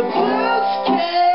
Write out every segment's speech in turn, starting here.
the blues came.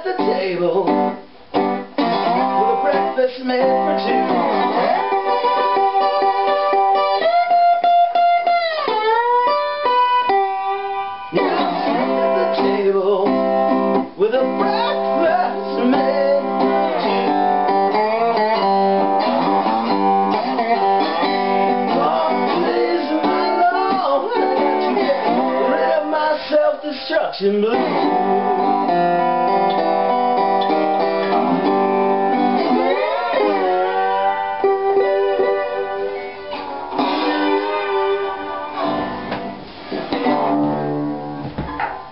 at the table with a breakfast made for two. with a breakfast made oh, please, my get rid of my self-destruction blues.